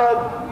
أحد